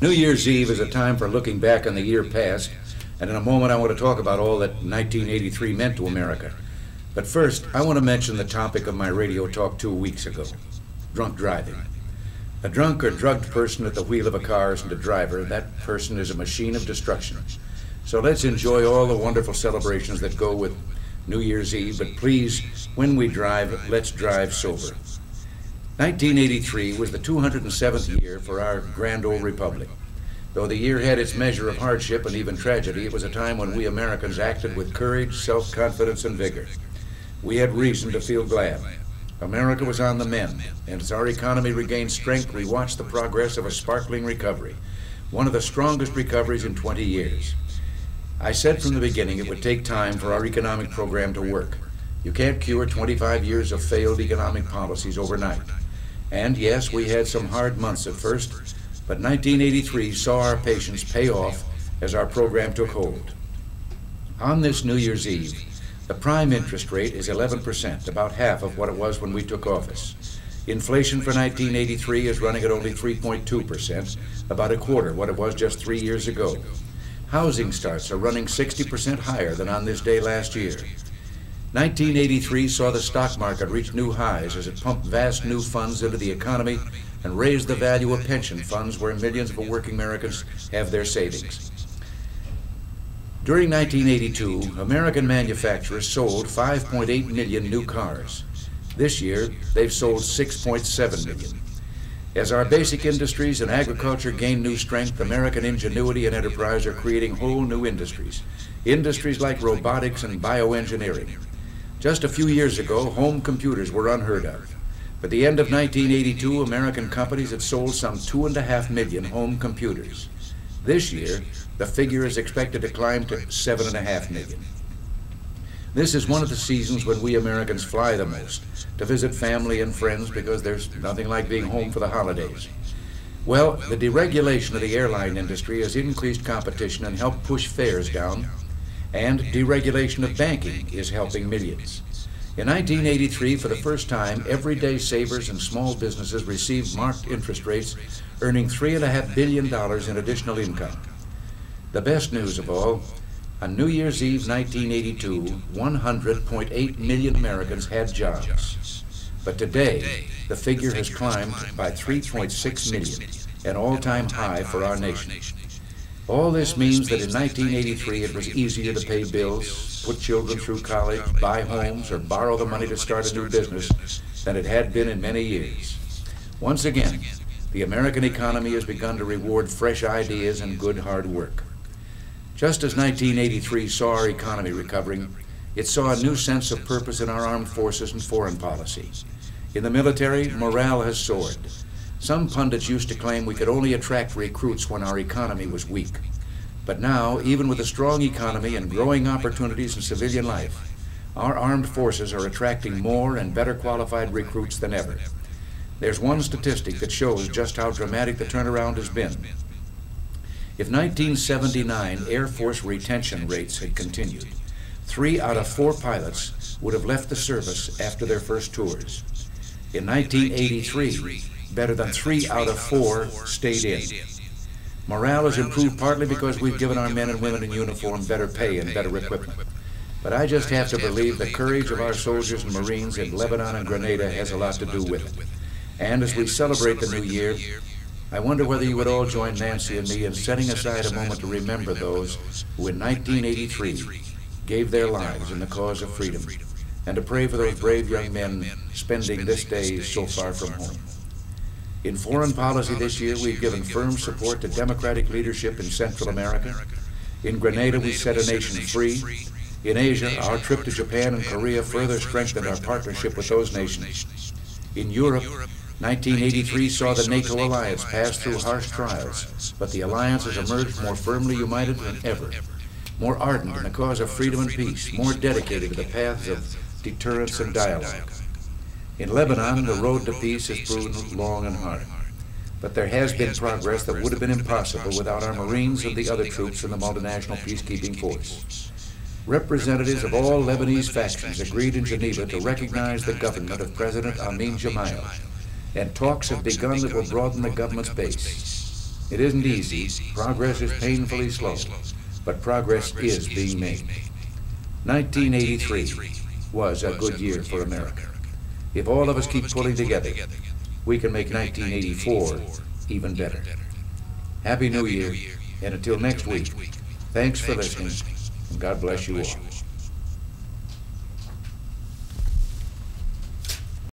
New Year's Eve is a time for looking back on the year past, and in a moment I want to talk about all that 1983 meant to America. But first, I want to mention the topic of my radio talk two weeks ago drunk driving. A drunk or drugged person at the wheel of a car isn't a driver, that person is a machine of destruction. So let's enjoy all the wonderful celebrations that go with New Year's Eve, but please, when we drive, let's drive sober. 1983 was the 207th year for our grand old republic. Though the year had its measure of hardship and even tragedy, it was a time when we Americans acted with courage, self confidence, and vigor. We had reason to feel glad. America was on the mend, and as our economy regained strength, we watched the progress of a sparkling recovery, one of the strongest recoveries in 20 years. I said from the beginning it would take time for our economic program to work. You can't cure 25 years of failed economic policies overnight. And yes, we had some hard months at first, but 1983 saw our patience pay off as our program took hold. On this New Year's Eve, the prime interest rate is 11%, about half of what it was when we took office. Inflation for 1983 is running at only 3.2%, about a quarter what it was just three years ago. Housing starts are running 60% higher than on this day last year. 1983 saw the stock market reach new highs as it pumped vast new funds into the economy and raised the value of pension funds where millions of working Americans have their savings. During 1982, American manufacturers sold 5.8 million new cars. This year, they've sold 6.7 million. As our basic industries and agriculture gain new strength, American ingenuity and enterprise are creating whole new industries. Industries like robotics and bioengineering. Just a few years ago, home computers were unheard of. By the end of 1982, American companies had sold some two and a half million home computers. This year, the figure is expected to climb to seven and a half million. This is one of the seasons when we Americans fly the most, to visit family and friends because there's nothing like being home for the holidays. Well, the deregulation of the airline industry has increased competition and helped push fares down and deregulation of banking is helping millions. In 1983, for the first time, everyday savers and small businesses received marked interest rates, earning $3.5 billion in additional income. The best news of all, on New Year's Eve 1982, 100.8 million Americans had jobs. But today, the figure has climbed by 3.6 million, an all-time high for our nation. All this means that in 1983 it was easier to pay bills, put children through college, buy homes, or borrow the money to start a new business than it had been in many years. Once again, the American economy has begun to reward fresh ideas and good hard work. Just as 1983 saw our economy recovering, it saw a new sense of purpose in our armed forces and foreign policy. In the military, morale has soared. Some pundits used to claim we could only attract recruits when our economy was weak. But now, even with a strong economy and growing opportunities in civilian life, our armed forces are attracting more and better qualified recruits than ever. There's one statistic that shows just how dramatic the turnaround has been. If 1979 Air Force retention rates had continued, three out of four pilots would have left the service after their first tours. In 1983, better than three out of four stayed in. Morale has improved partly because we've given our men and women in uniform better pay and better equipment. But I just have to believe the courage of our soldiers and Marines in Lebanon and Grenada has a lot to do with it. And as we celebrate the new year, I wonder whether you would all join Nancy and me in setting aside a moment to remember those who in 1983 gave their lives in the cause of freedom, and to pray for those brave young men spending this day so far from home. In foreign policy this year, we've given firm support to democratic leadership in Central America. In Grenada, we set a nation free. In Asia, our trip to Japan and Korea further strengthened our partnership with those nations. In Europe, 1983 saw the NATO alliance pass through harsh trials, but the alliance has emerged more firmly united than ever, more ardent in the cause of freedom and peace, more dedicated to the paths of deterrence and dialogue. In Lebanon, the road to peace has proven long and hard. But there has been progress that would have been impossible without our Marines and the other troops in the multinational peacekeeping force. Representatives of all Lebanese factions agreed in Geneva to recognize the government of President Amin Gemayel, and talks have begun that will broaden the government's base. It isn't easy. Progress is painfully slow, but progress is being made. 1983 was a good year for America. If all of us keep pulling together, we can make 1984 even better. Happy New Year, and until next week, thanks for listening, and God bless you all.